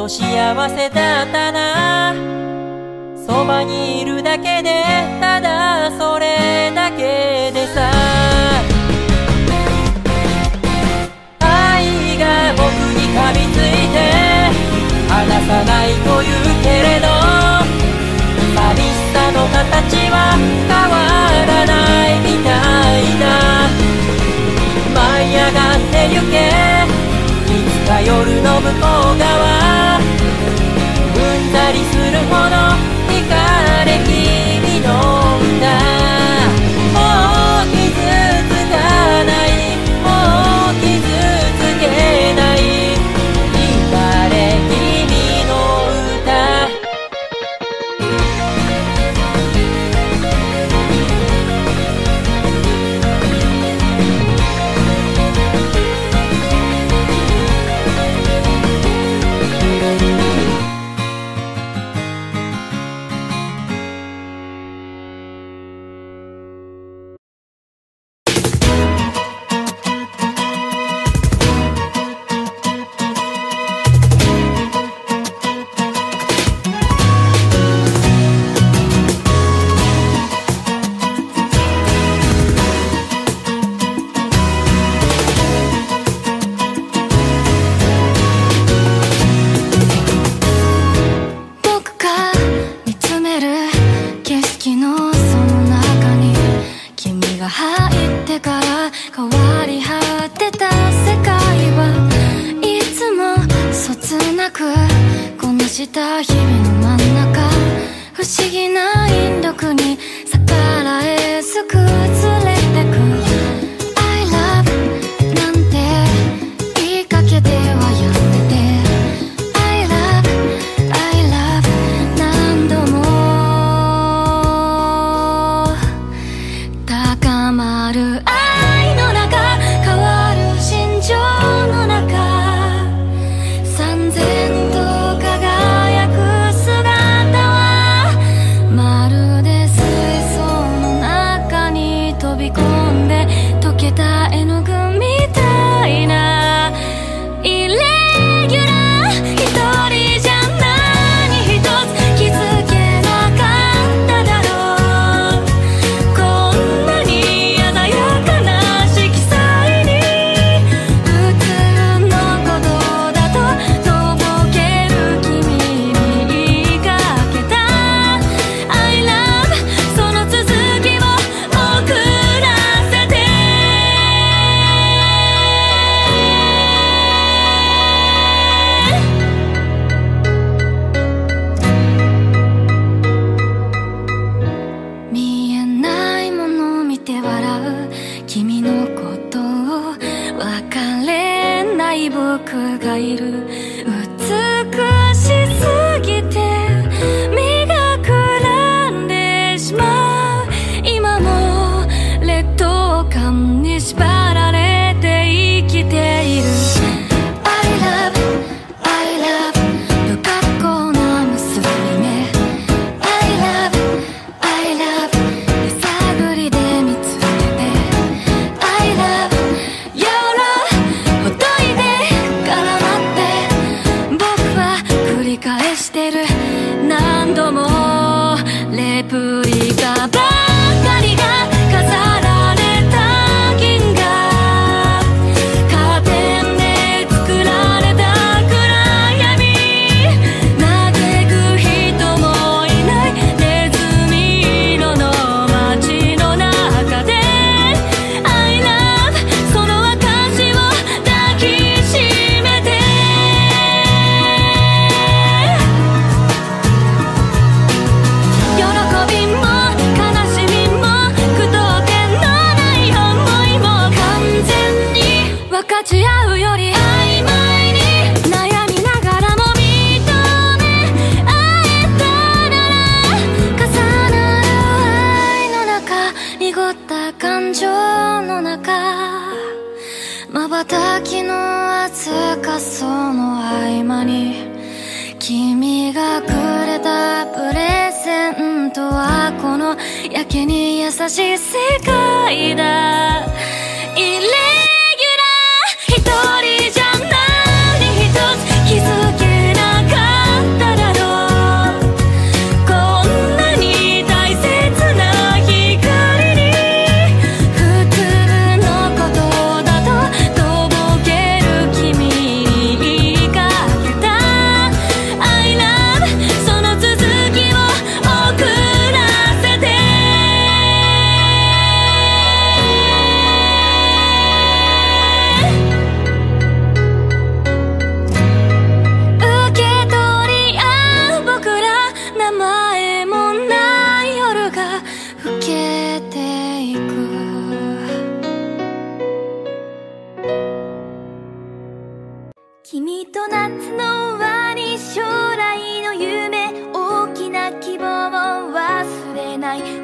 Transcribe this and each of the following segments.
と幸せだったな。そばにいるだけでただそれだけでさ。愛が僕に噛みついて離さないと言うけれど寂しさの形は変わらないみたいだ。舞い上がってゆけ。夜の向こう側。うんざりする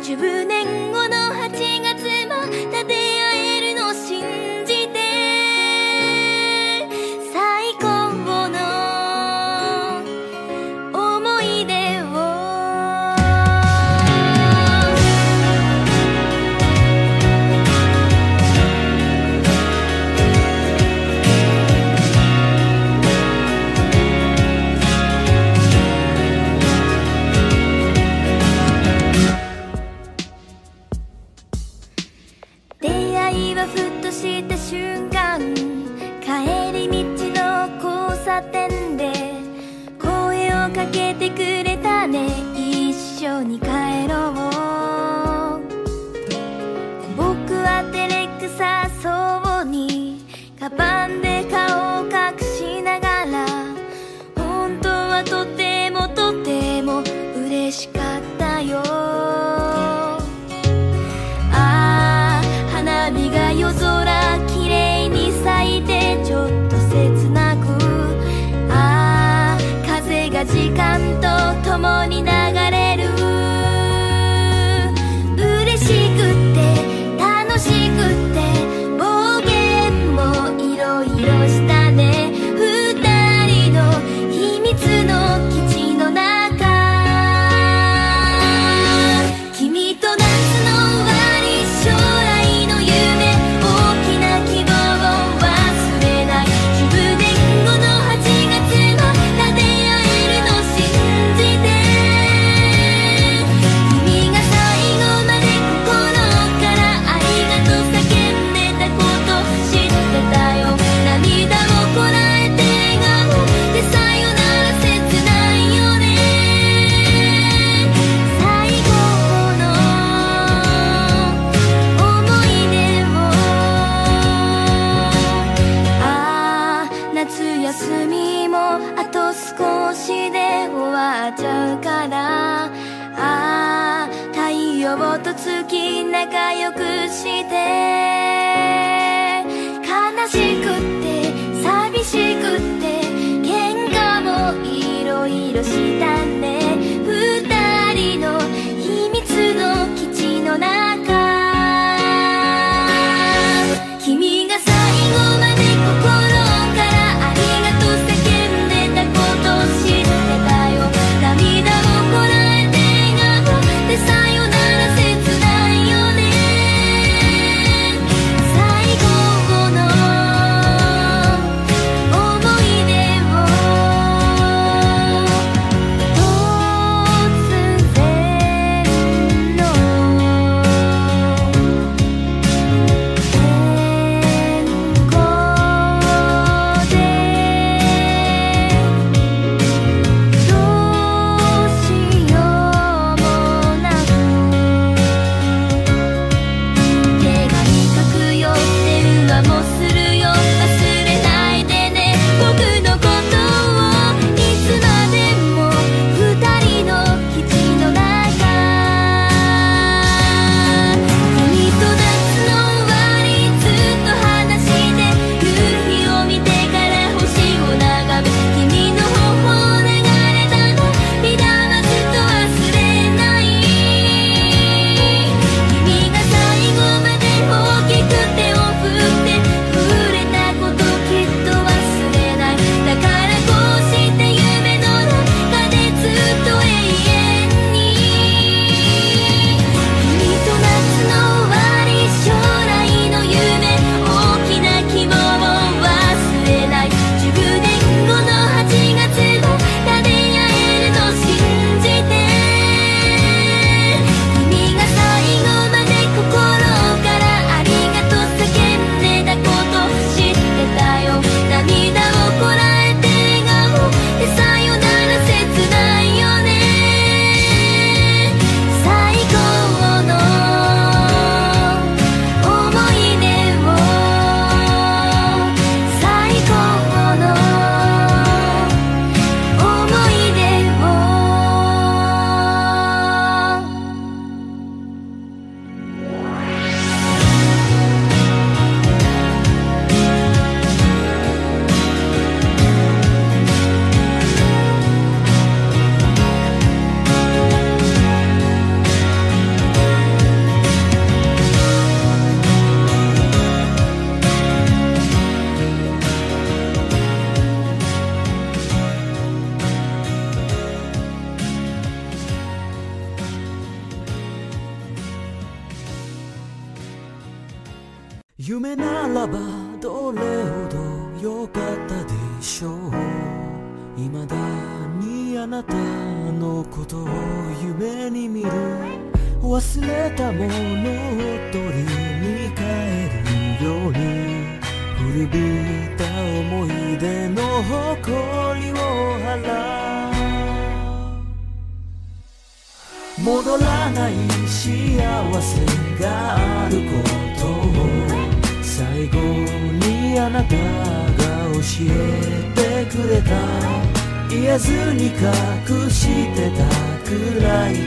自分で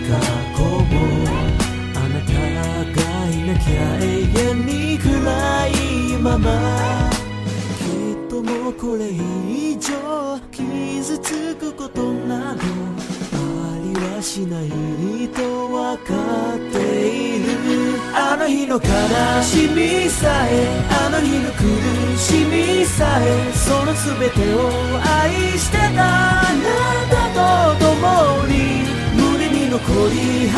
過去もあなたがいなきゃ永遠に暗いまま。きっともうこれ以上傷つくことなどありはしないと分かっている。あの日の悲しみさえあの日の苦しみさえその全てを愛してたあなたと共に。り離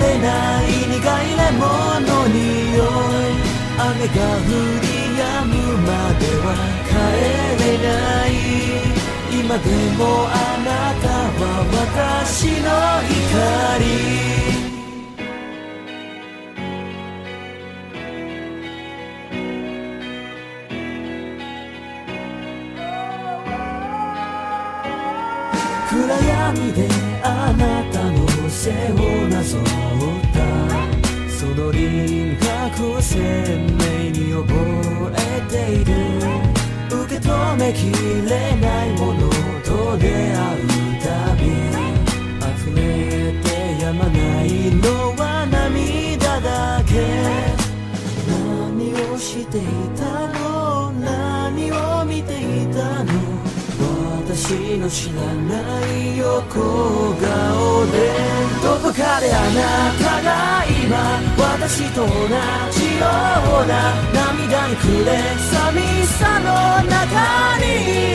れない苦いレモンの匂い。雨が降り止むまでは帰れない。今でもあなたは私の光暗闇であなたの背をなぞったその輪郭を鮮明に覚えている。受け止めきれないものと出会うたび溢れてやまないのは涙だけ何をしていたの。何を見ていたの。私の知らない横顔でどこかであなたが今私と同じような涙に暮れ寂しさの中に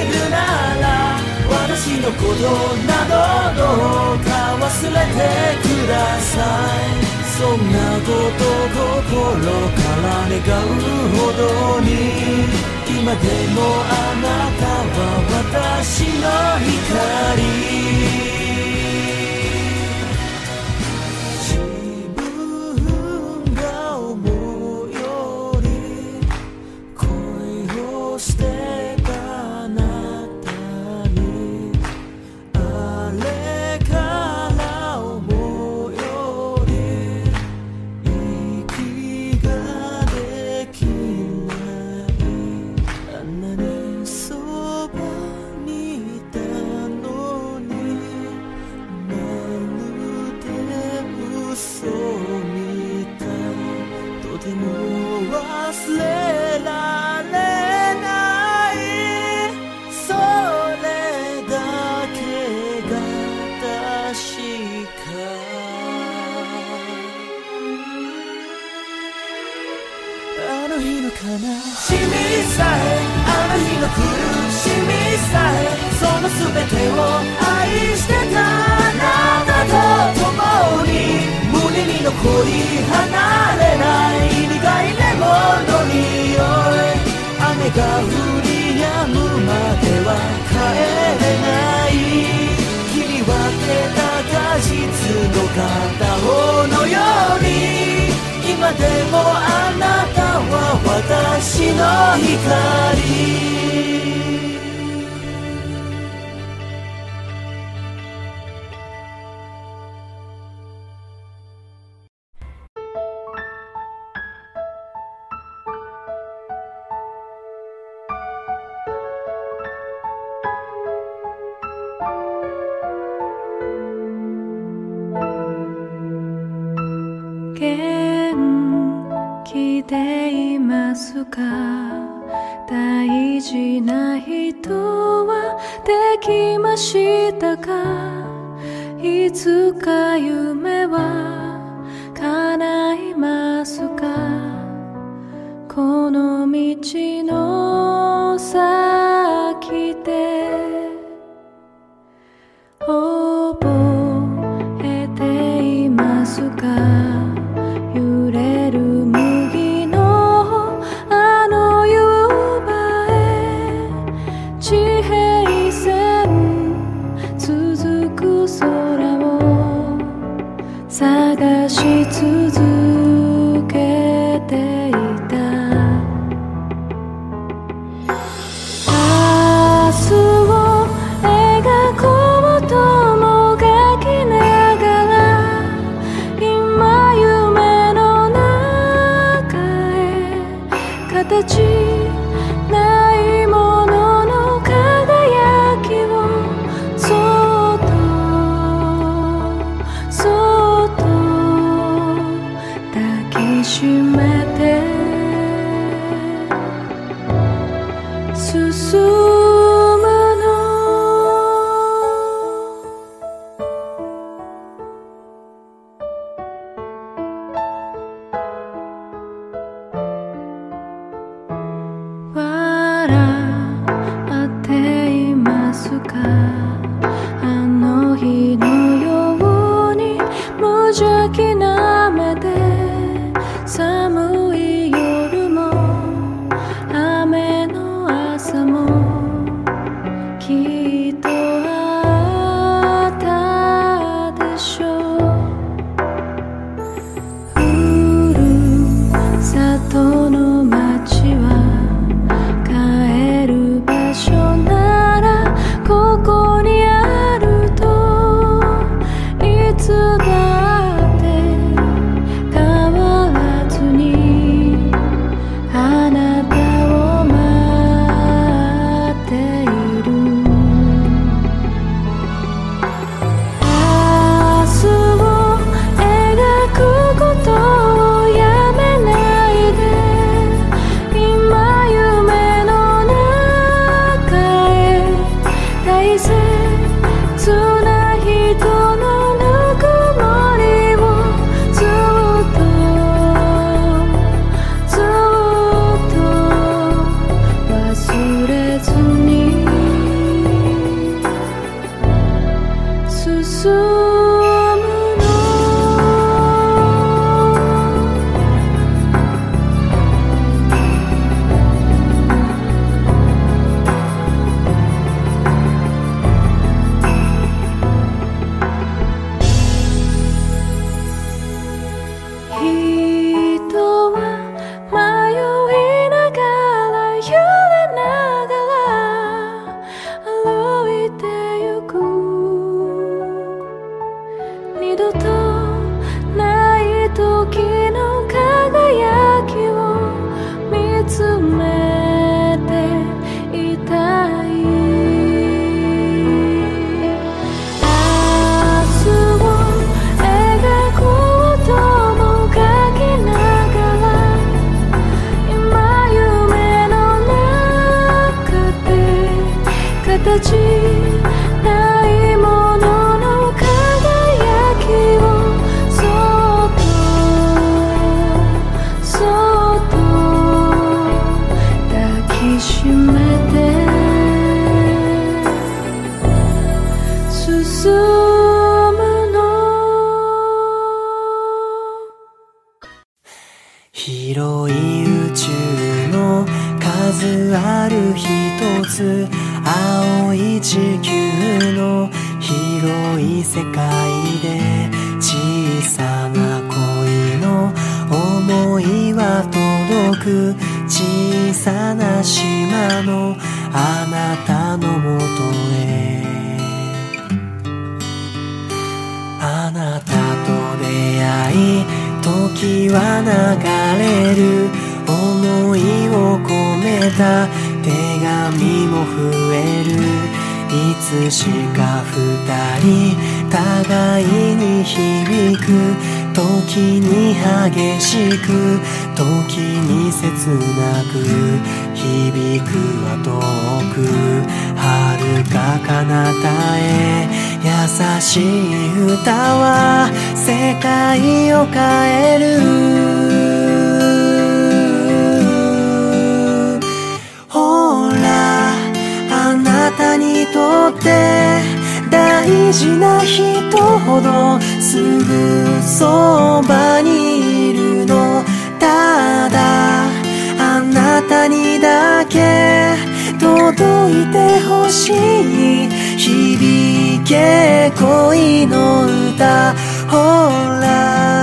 いるなら私のことなどどうか忘れてくださいそんなこと心から願うほどに今でもあなたは私の光てを愛してたあなたと共に胸に残り離れない苦いレモンの匂い雨が降り止むまでは帰れない切り分けた果実の片方のように今でもあなたは私の光したかいつか夢は叶いますか？この道の to い歌は世界を変える。ほらあなたにとって大事な人ほどすぐそばにいるの。ただあなたにだけ届いてほしい。響け恋の歌ほら。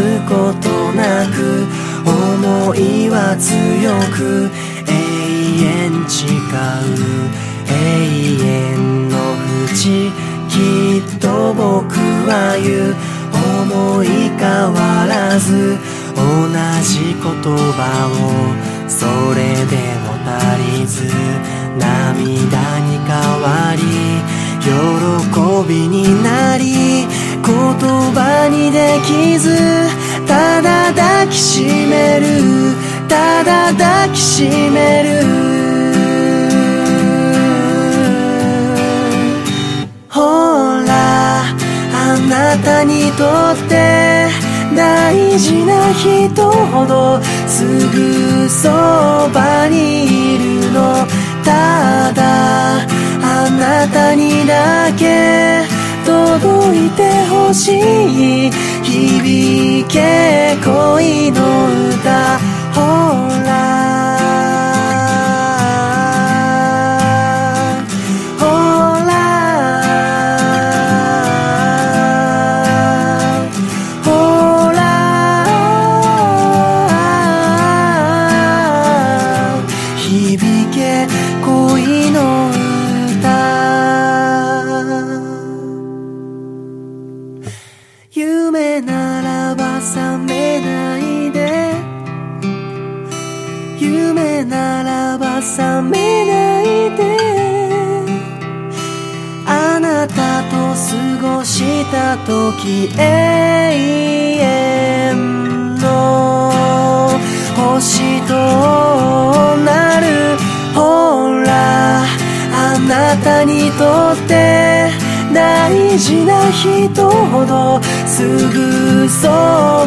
すことなく思いは強く永遠誓う。永遠の淵。きっと僕は言う。思い変わらず同じ言葉をそれでも足りず涙に変わり喜びになり葉にできずただ抱きしめるただ抱きしめる。ほらあなたにとって大事な人ほどすぐそばにいるの。ただあなたにだけ届いてほしい。響け恋の歌。ほら。時永遠の星となるほらあなたにとって大事な人ほどすぐそ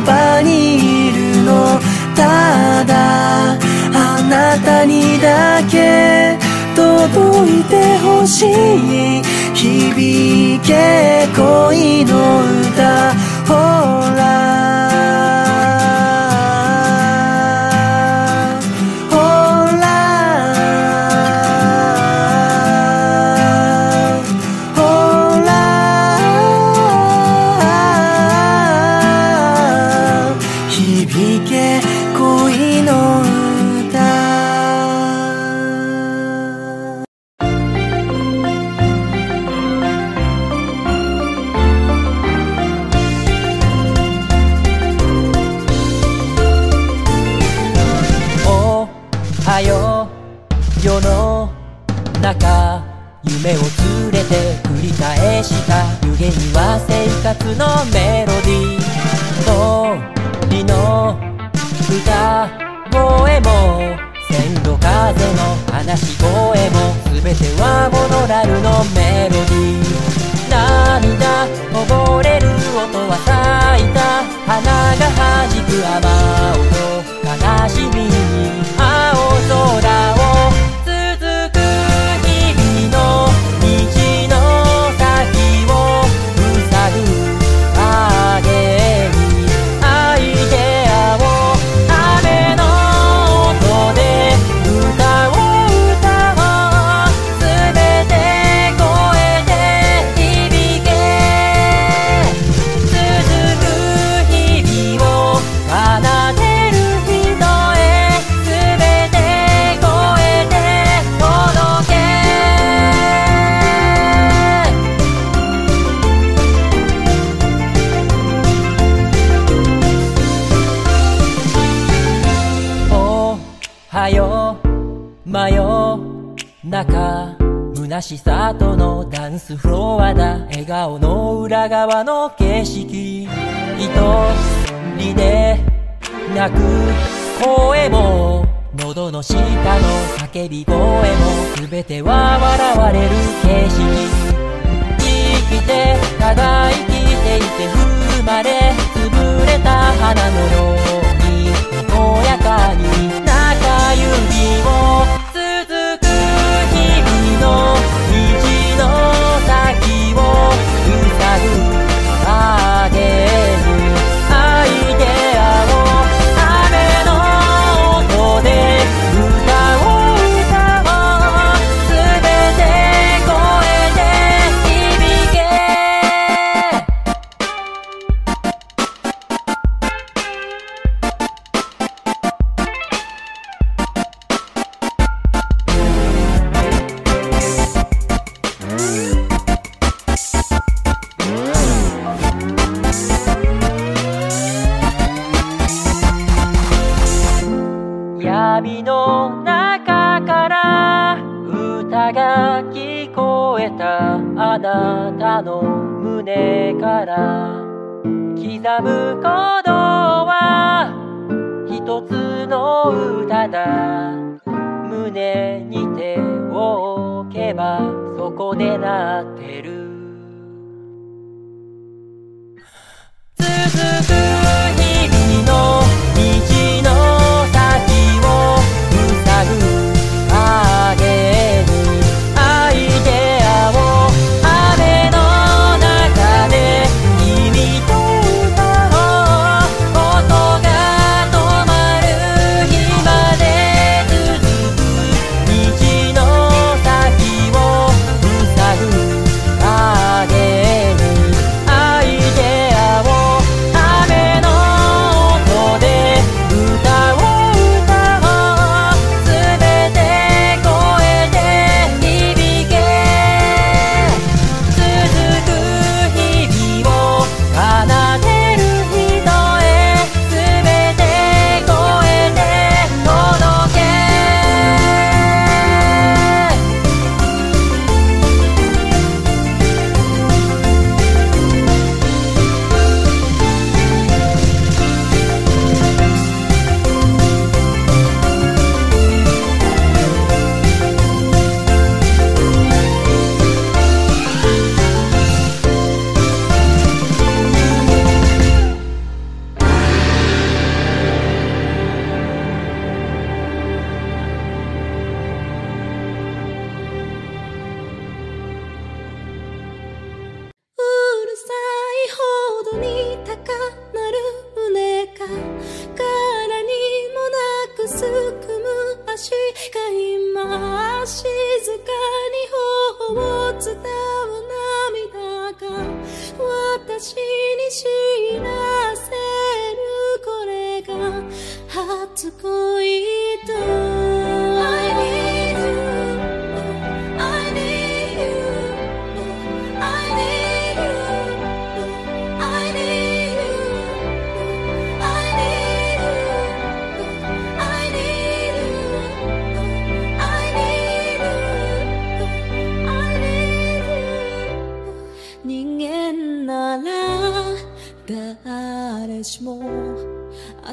ばにいるの。ただあなたにだけ届いてほしい。響け恋の歌。ほら。夏のメロディー鳥の歌声も線路風の話し声も全てはモノラルのメロディー。笑顔の裏側の景色。一人で泣く声も喉の下の叫び声も全ては笑われる景色。生きてただ生きていて生まれ潰れた花のようににこやかに中指を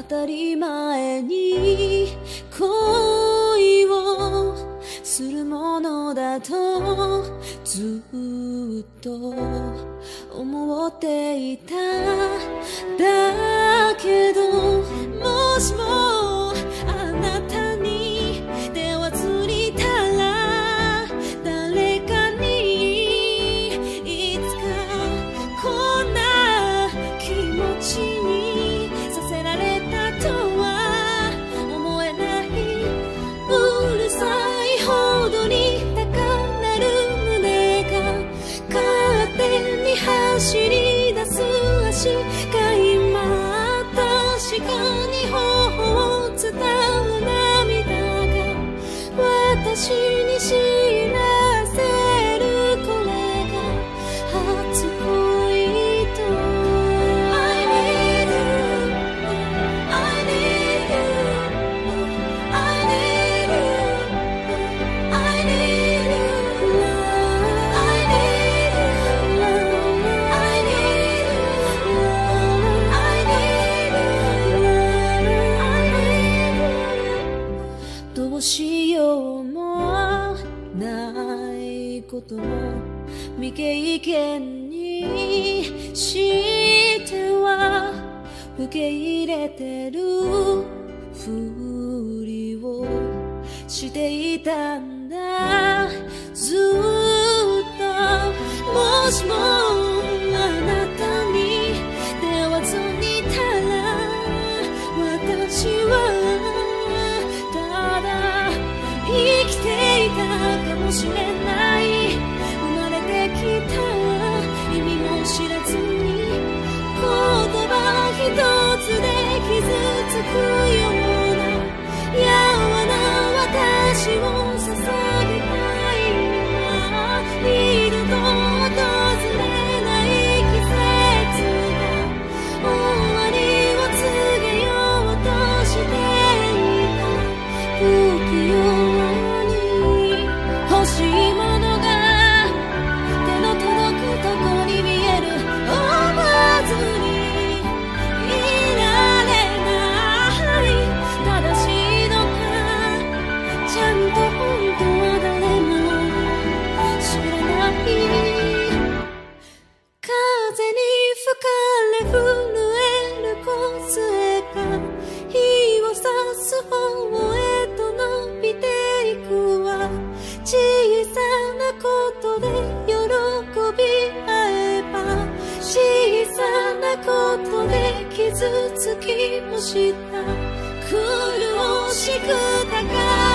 当たり前に恋をするものだとずっと思っていた。だけどけ入れてるふりをしていたんだ。傷つきもした。苦しく高い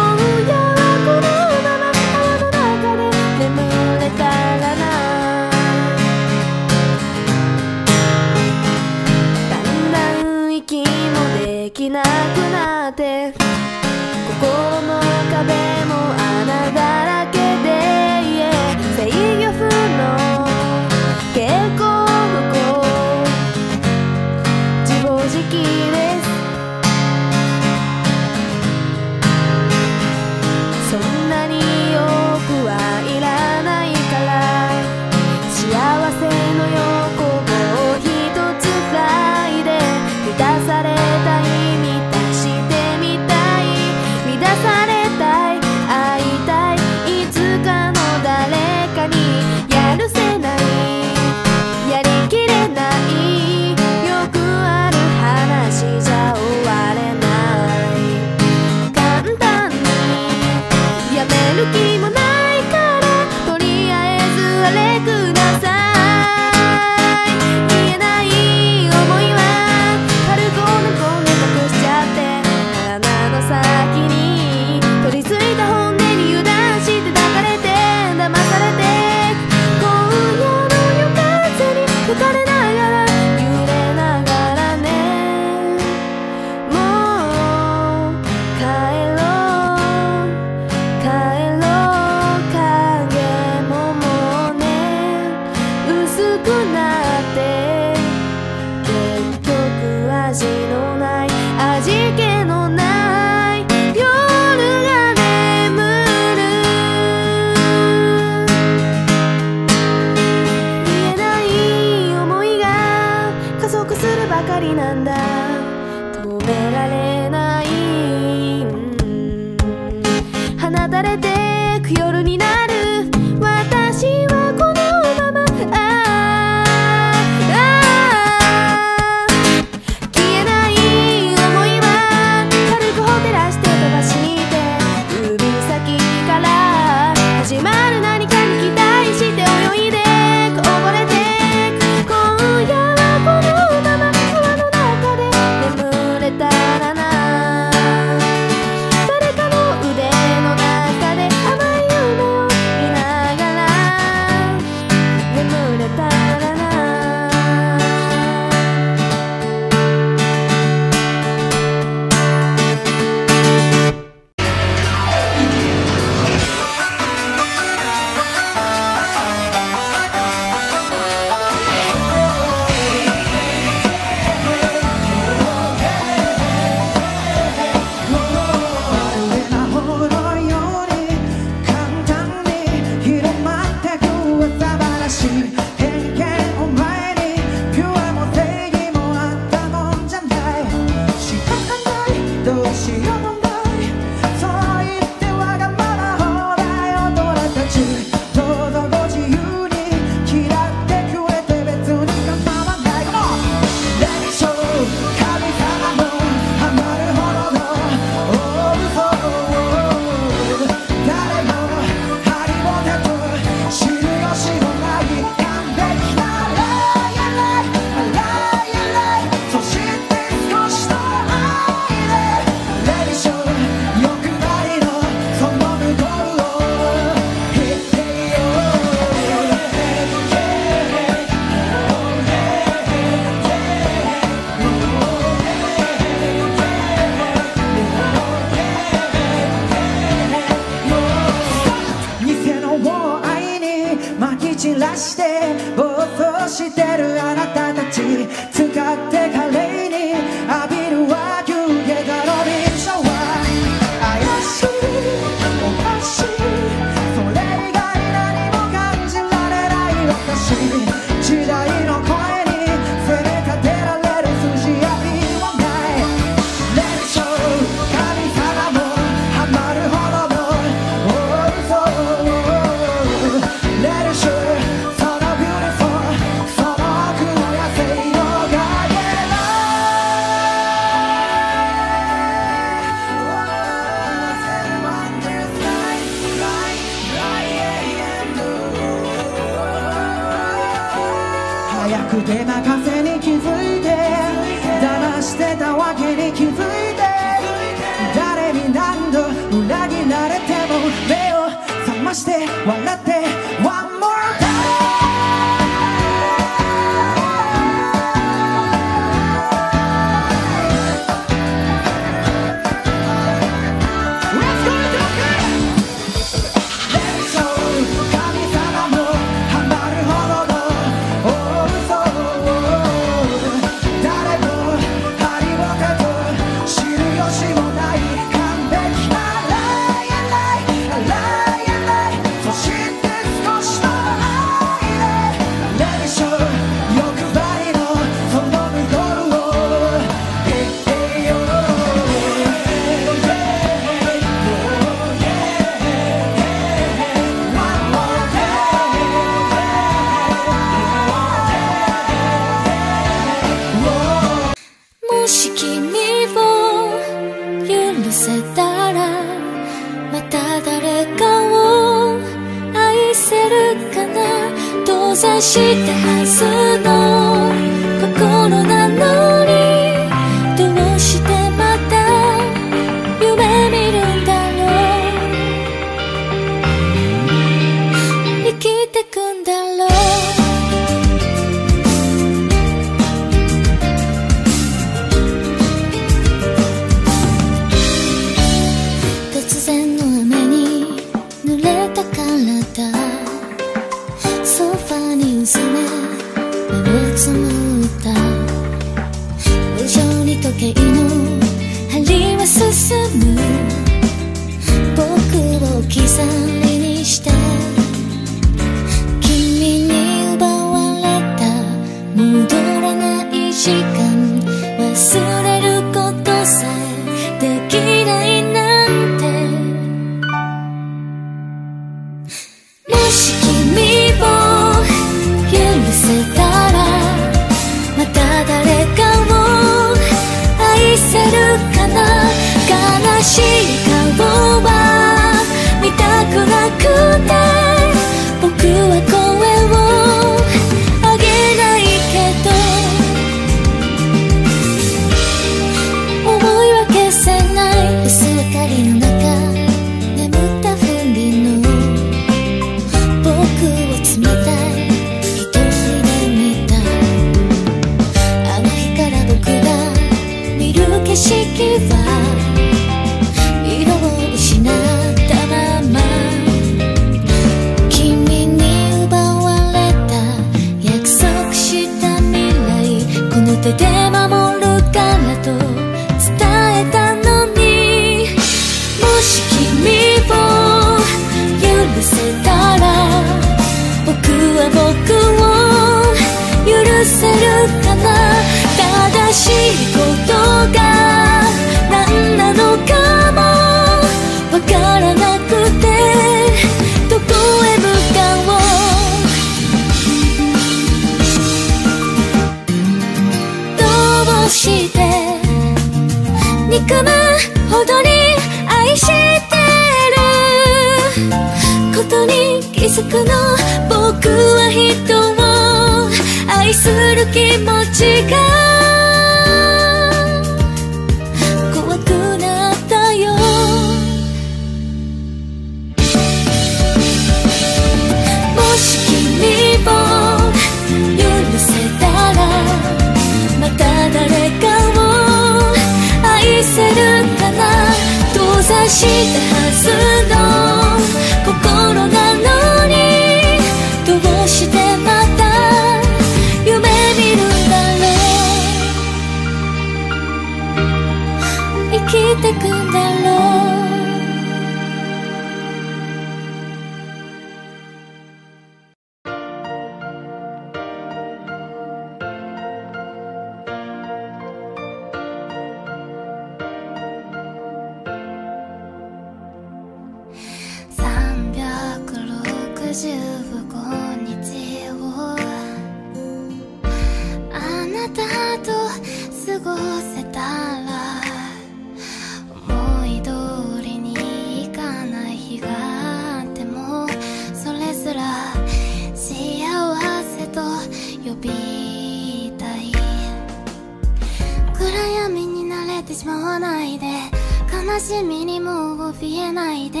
悲しみにも怯えないで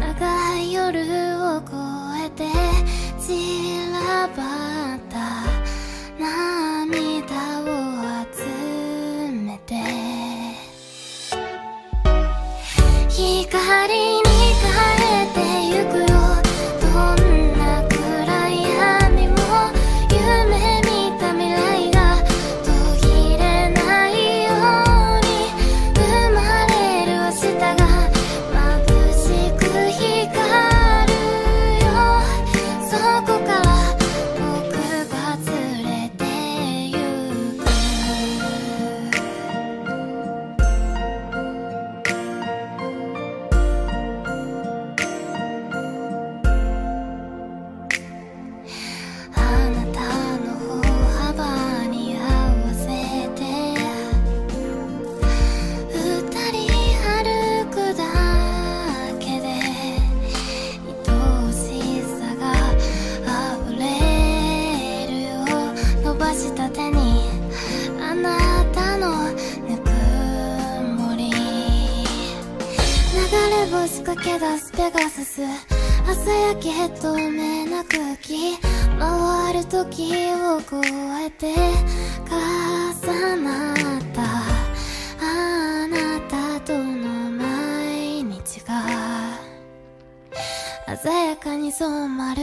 長い夜を越えて散らばった涙を集めて。光のさやき透明な空気回る時を超えて重なったあなたとの毎日が鮮やかに染まる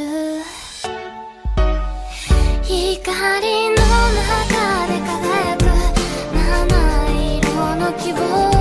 光の中で輝く七色の希望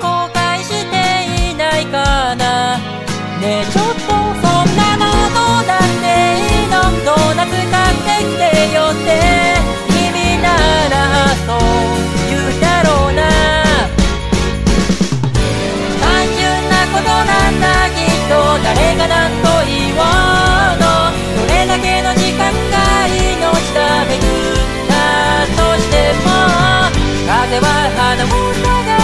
後悔していないかな。ねえちょっとそんなことだっていいのドーナツ買ってきてよって。君ならそう言うだろうな。単純なことなんだきっと誰が何と言おうの。どれだけの時間が命だめにだとしても。風は花を探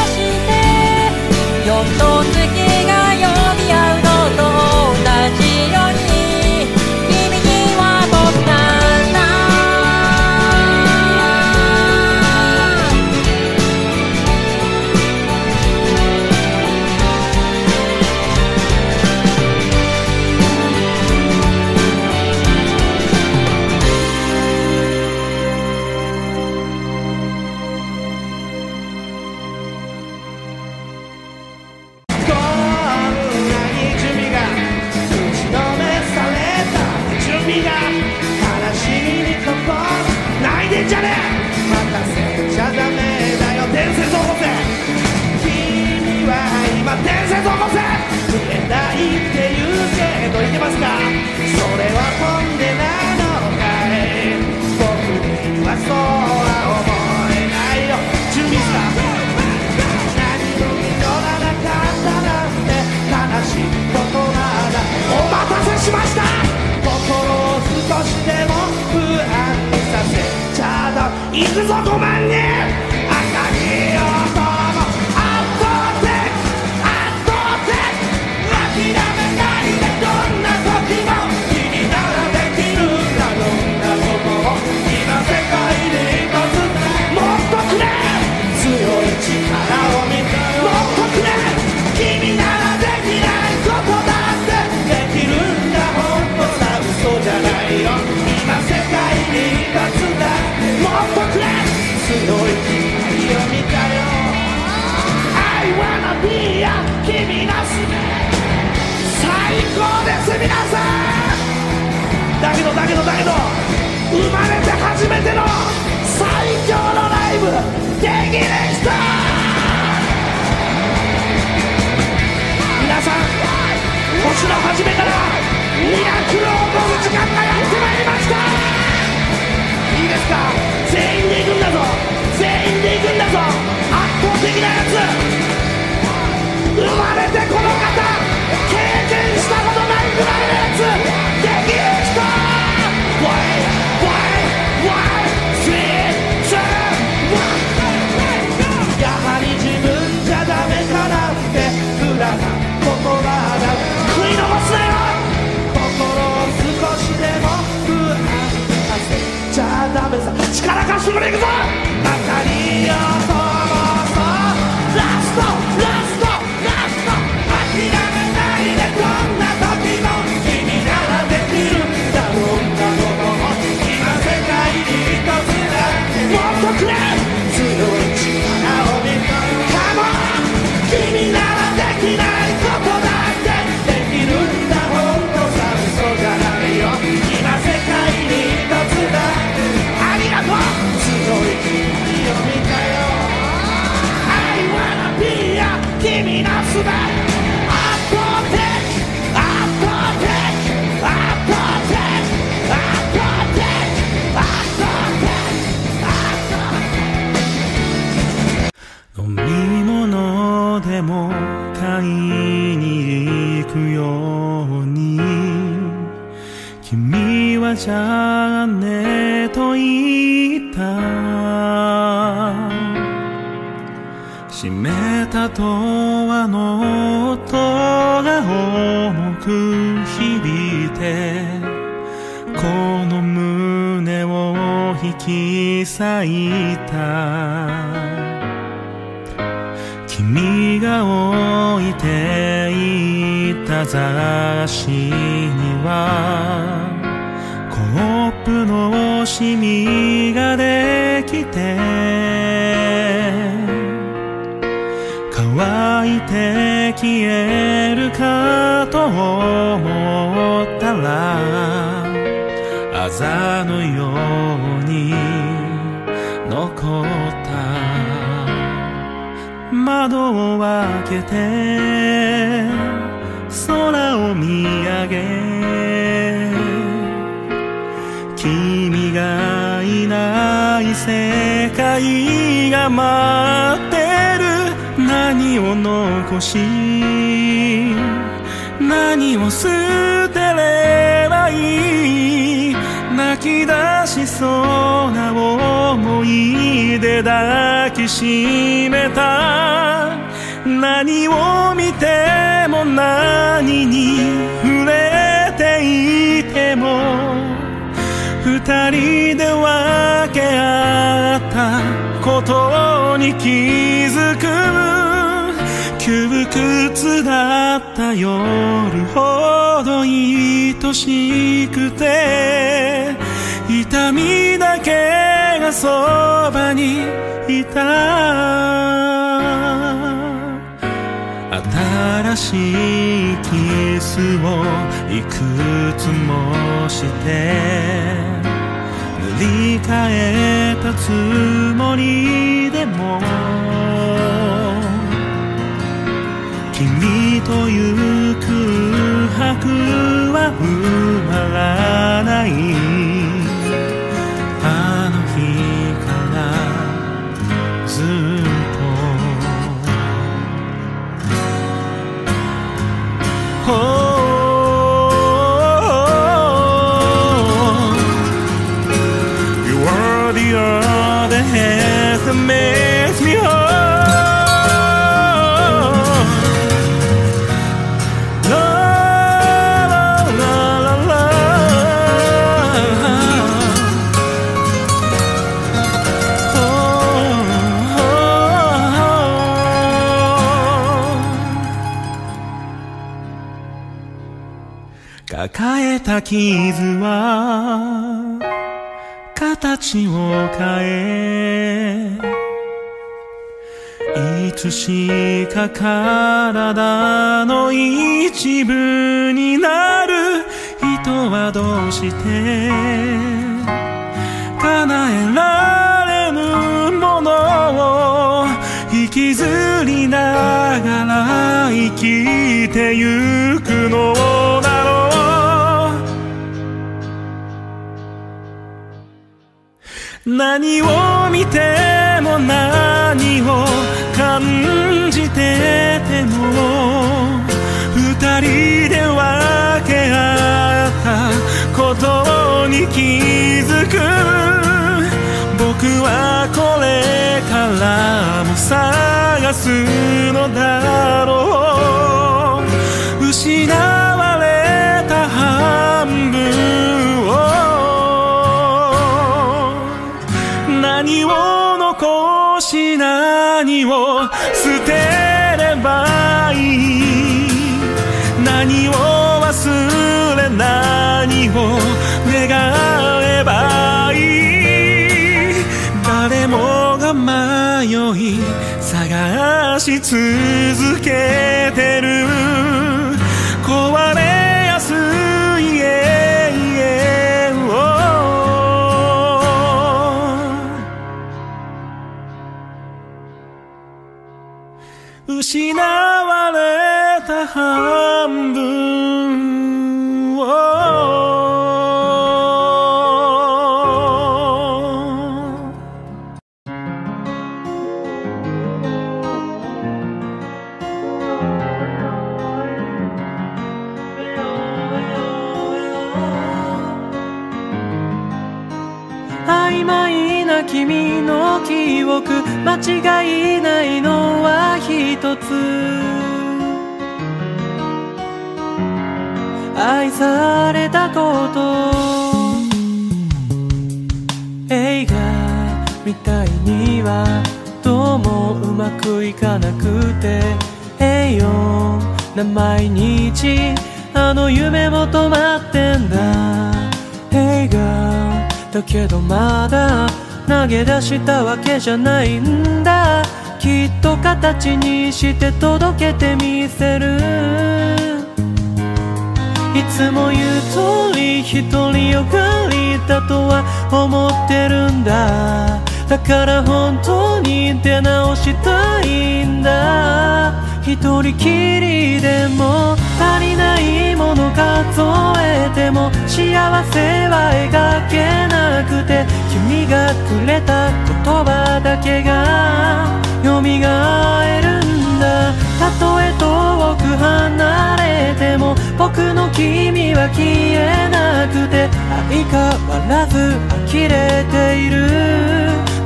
todo. しました。心を少しでも不安にさせちゃだ行くぞ5万人けどだけどだけど生まれて初めての最強のライブできる人皆さん年の初めからミラクルを起こす時間がやってまいりました。いいですか？全員で行くんだぞ。全員で行くんだぞ。圧倒的なやつ。生まれてこの方経験したことないぐらいのやつ。力貸してくれいくぞ。当たりよともそ。うラストラストラスト。諦めないでどんな時も君ならできる。んだどんなことも今世界に一つだもっとくれ。でも買いに行くように。君はじゃあねと言った。閉めたドアの音が重く響いてこの胸を引き裂いた。君が置いていた雑誌にはコップのシミができて乾いて消えるかと思ったらあざのように残った。窓を開けて空を見上げ君がいない世界が待って何を残し何を捨てればいい泣き出しそうな思い出抱きしめた何を見ても何に触れていても二人で分け合ったことに気づく窮屈だった夜ほど愛しくて痛みだけがそばにいた。新しいキスをいくつもして塗り替えたつもりでも。という空白は埋まらない。あの日からずっと。Oh You are the other 傷は形を変えいつしか体の一部になる。人はどうして叶えられぬものを引きずりながら生きてゆくの。何を見ても何を感じてても二人で分け合ったことに気づく僕はこれからも探すのだろう失わし何を捨てればいい何を忘れ何を願えばいい誰もが迷い探し続けてる半分を曖昧な君の記憶。間違いないのは一つ。愛されたこと。映画みたいにはどうもうまくいかなくて。栄養な毎日あの夢も止まってんだ。映画だけどまだ投げ出したわけじゃないんだ。きっと形にして届けてみせる。いつも言う通り一人よがりだとは思ってるんだ。だから本当に出直したいんだ。一人きりでも足りないもの数えても幸せは描けなくて君がくれた言葉だけが蘇る離れても僕の君は消えなくて相変わらず呆れている。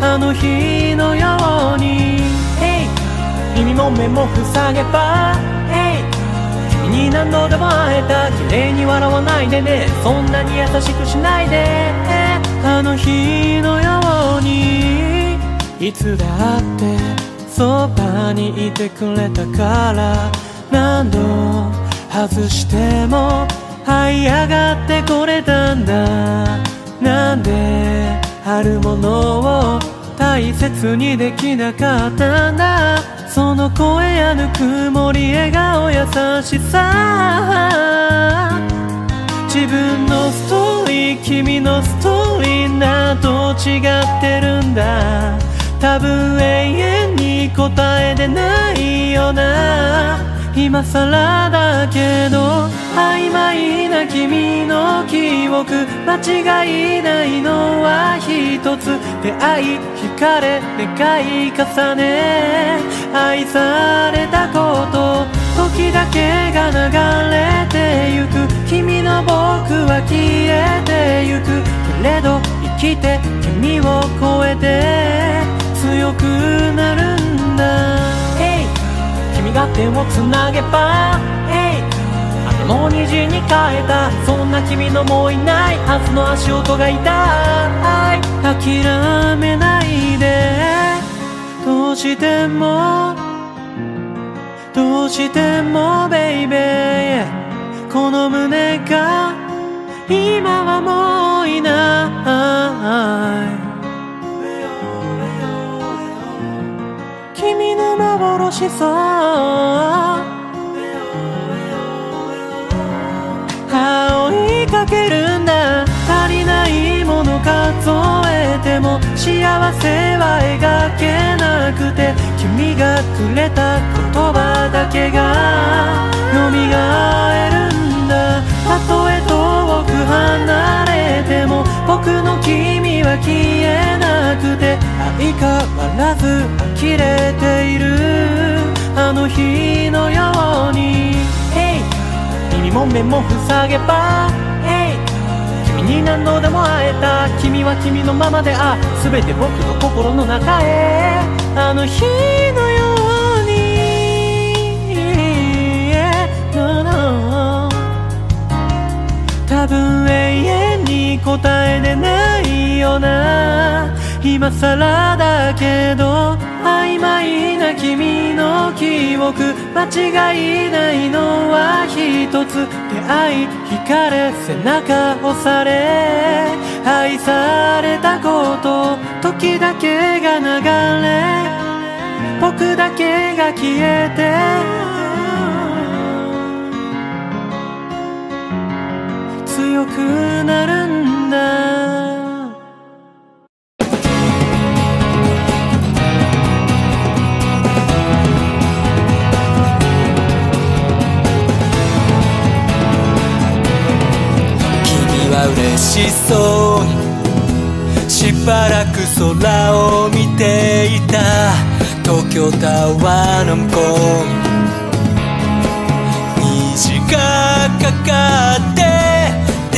あの日のように。Hey 耳も目も塞げば。Hey 君に何度でも会えた。綺麗に笑わないでね。そんなに優しくしないで。あの日のように。いつだってそばにいてくれたから。何度外しても這い上がってこれたんだ。なんであるものを大切にできなかったんだ。その声やぬくもり笑顔優しさ。自分のストーリー君のストーリーなど違ってるんだ。多分永遠に答えでないよな。今更だけど曖昧な君の記憶間違いないのは一つ。出会い惹かれ願い重ね愛されたこと時だけが流れてゆく。君の僕は消えてゆく。けれど生きて君を超えて強くなるんだ。君が手をつなげば？赤の虹に変えた。そんな君のもういないはずの足音が痛い諦めないで。どうしても。どうしてもベイベーこの胸が今はもういない。君の幻さ。追いかけるんだ。足りないもの数えても幸せは描けなくて。君がくれた言葉だけが蘇るんだ。たとえ遠く離れても僕の君は消えなくて相変わらず呆れているあの日のように。Hey! 耳も目も塞げば。Hey! 君に何度でも会えた。君は君のままであ全て僕の心の中へ。あの日のように。多分永遠に答えれないよな。今更だけど曖昧な君の記憶間違いないのは一つ出会い惹かれ背中押され。愛されたこと時だけが流れ。僕だけが消えて強くなるんだ。君は嬉しそう。しばらく空を見ていた。東京タワーの向こう。に虹がかかっ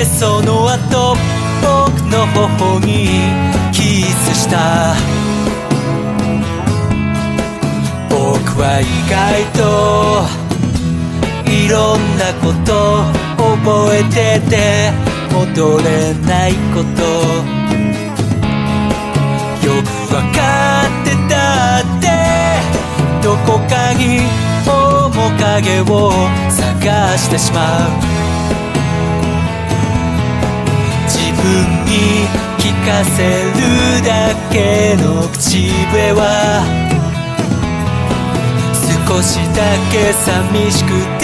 てその後僕の頬にキスした。僕は意外といろんなこと覚えてて戻れないことよくわかってたってどこかに面影を探してしまう分に聞かせるだけの口笛は。少しだけ寂しくて。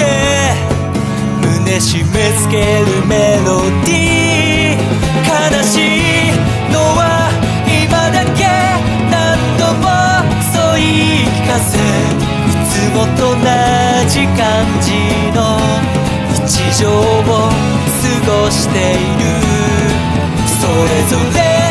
胸締め付けるメロディー。悲しいのは今だけ。何度もそう言い聞かせ。いつもと同じ感じの日常を過ごしている。それぞれ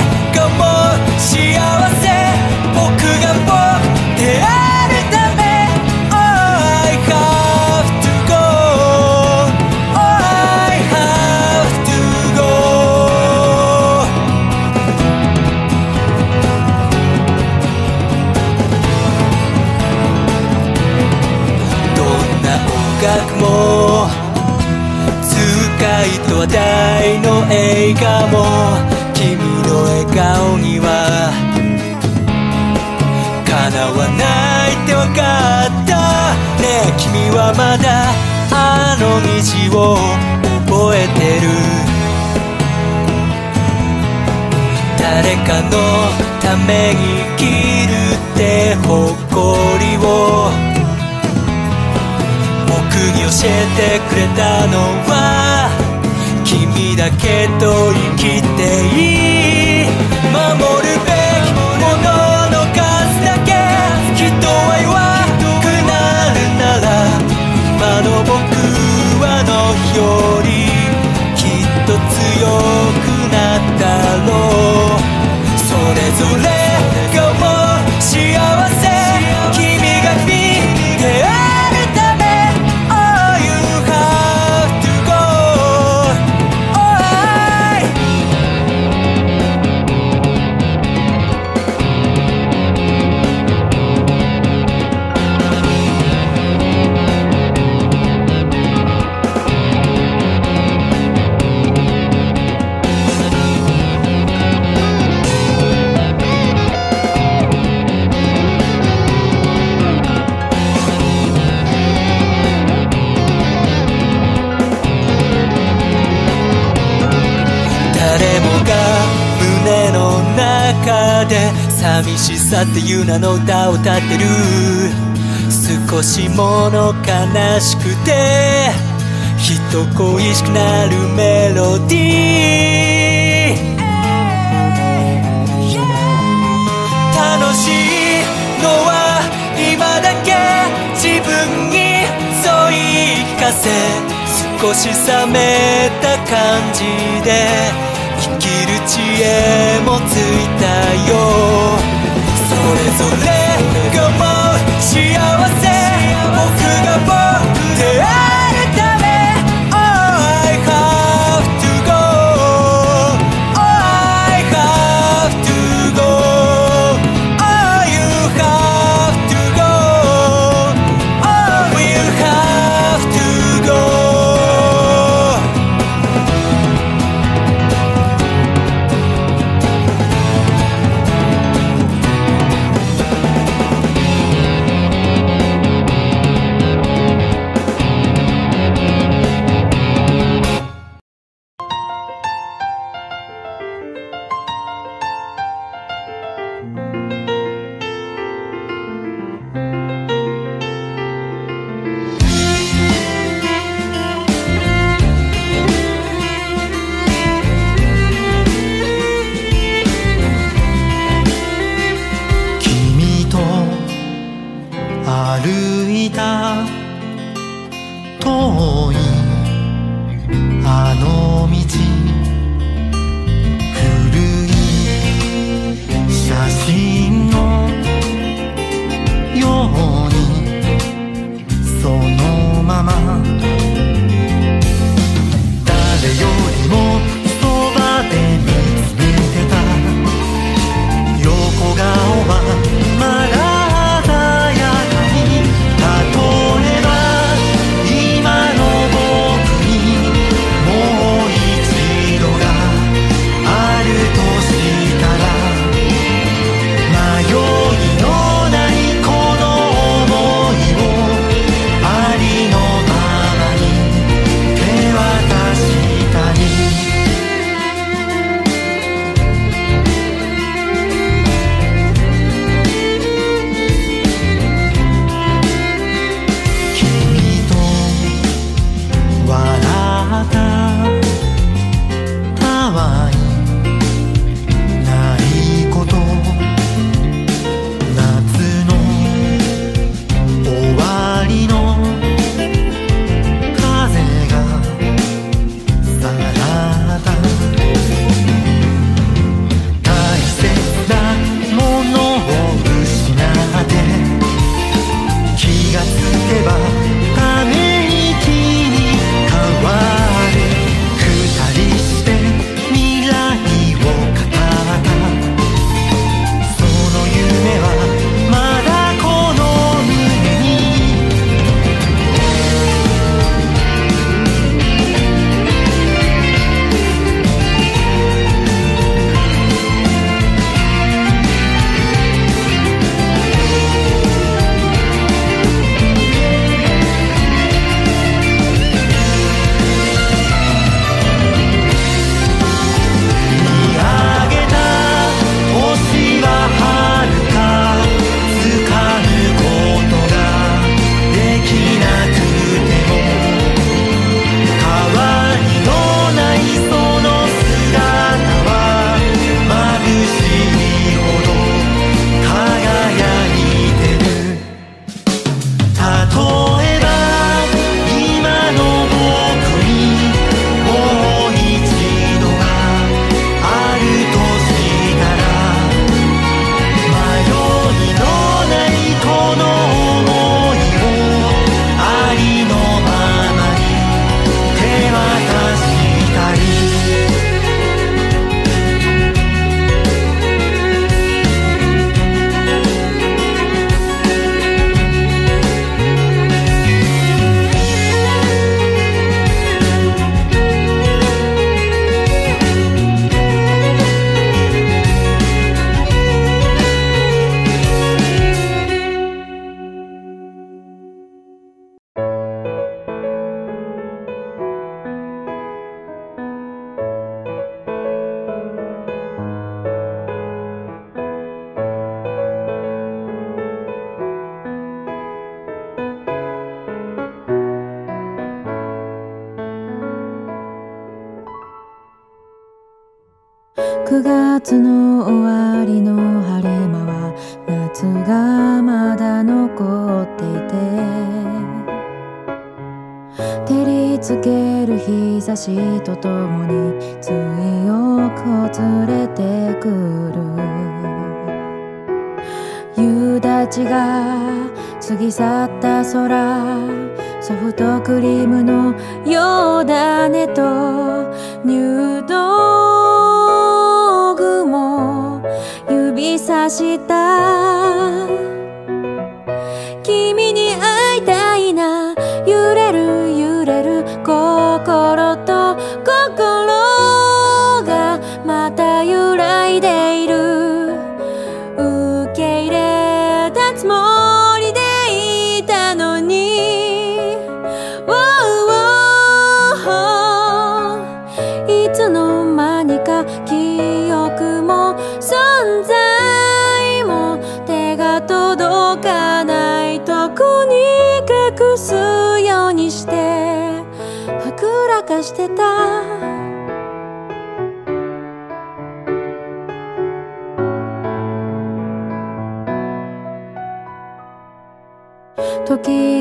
と話題の映画も君の笑顔には。叶わないってわかった。ねえ君はまだあの虹を覚えてる。誰かのために生きるって誇りを。僕に教えてくれたのはだけと生きていさっていう名の歌を歌ってる。少しもの悲しくて人恋しくなるメロディー。楽しいのは今だけ自分にそう言い聞かせ少し冷めた感じで生きる知恵もついたよ。それぞれがもう幸せ9月の終わりの晴れ間は夏がまだ残っていて照りつける日差しとともに強く連れてくる。夕立が過ぎ去った空ソフトクリームのようだねと入明日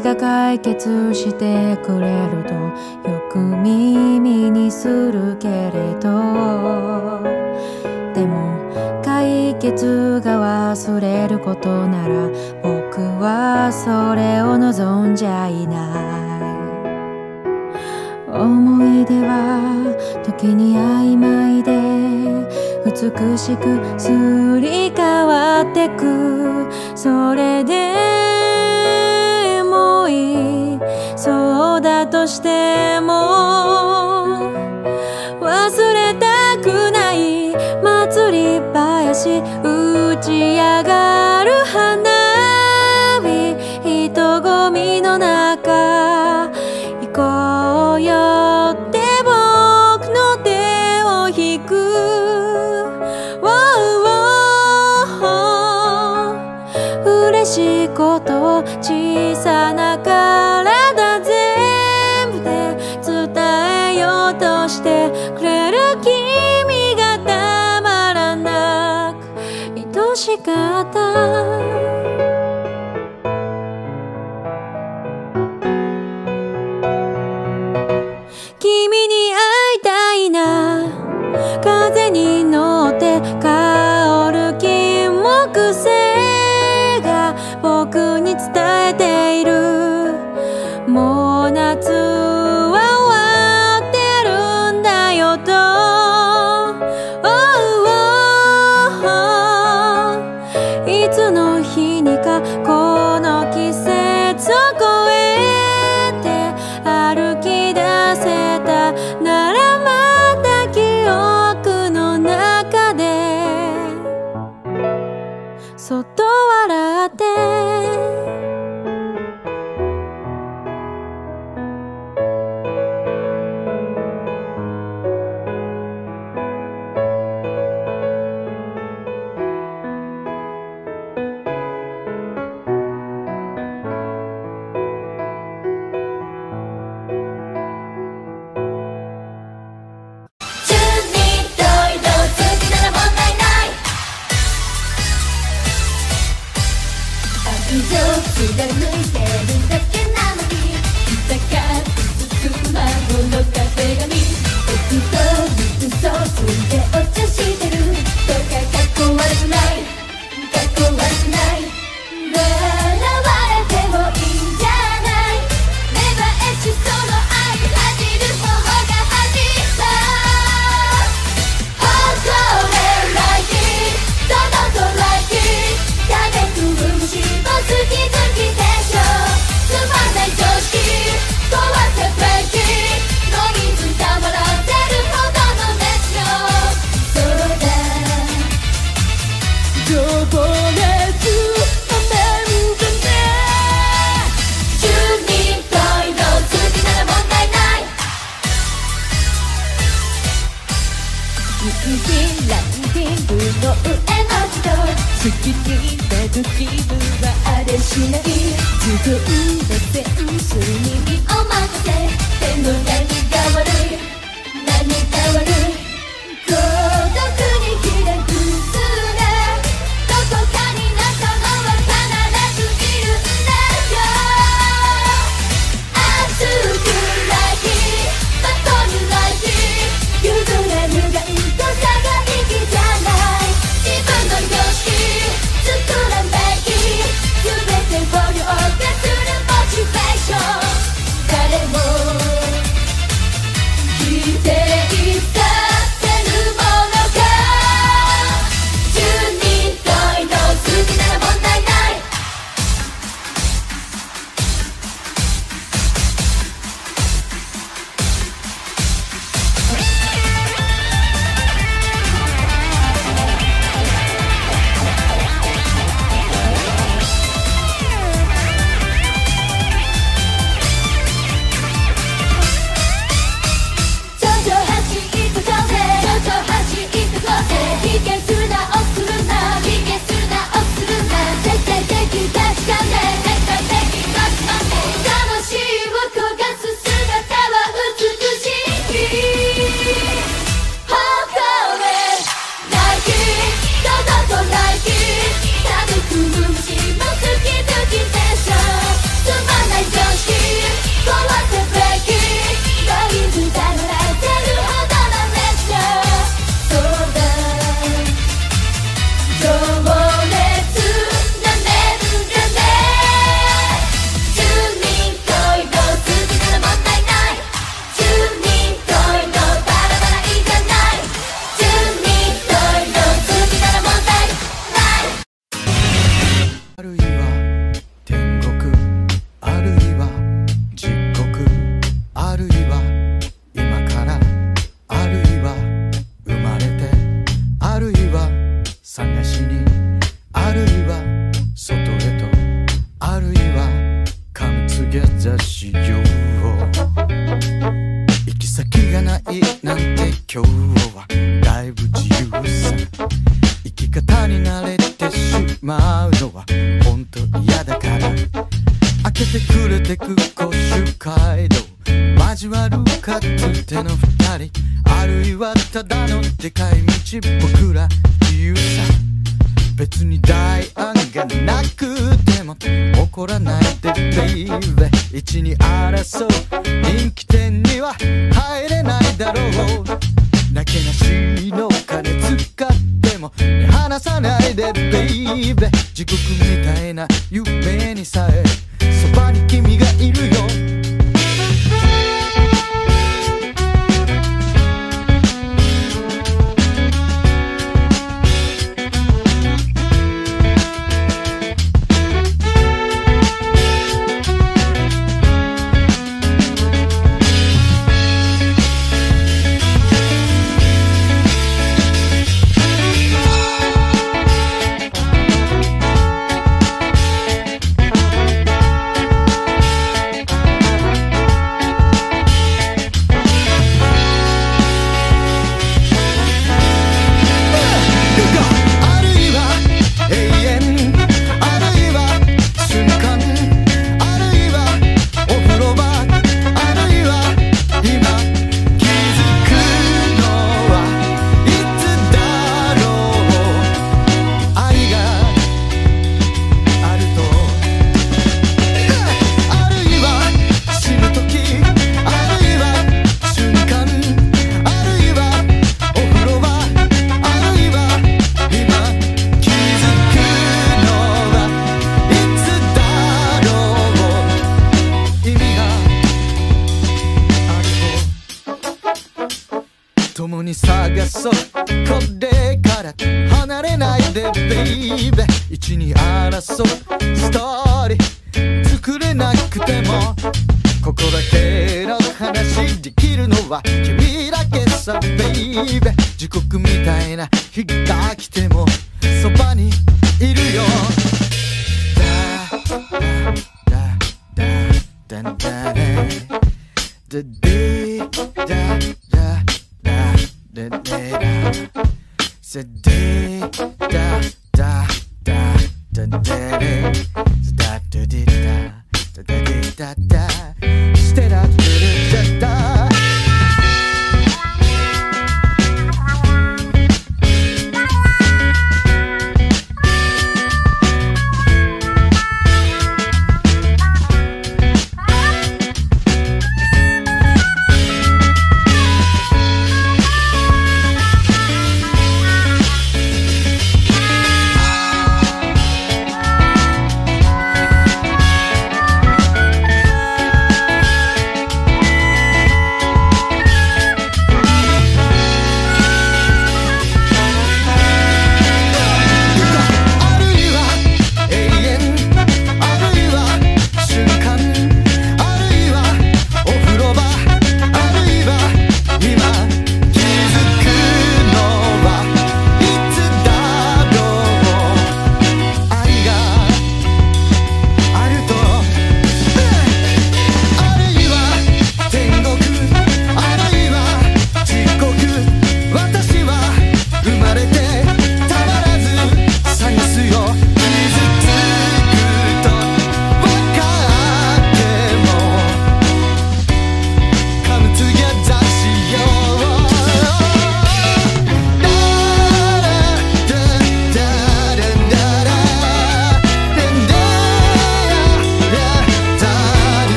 が解決してくれるとよく耳にするけれど。でも解決が忘れることなら僕はそれを望んじゃいない。思い出は時に曖昧で美しくすり替わってく。君に